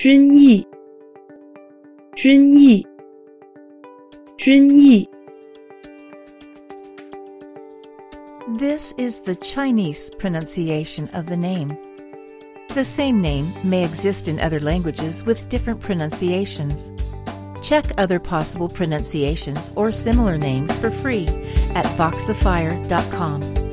君毅，君毅，君毅。This This is the Chinese pronunciation of the name. The same name may exist in other languages with different pronunciations. Check other possible pronunciations or similar names for free at voxifier.com.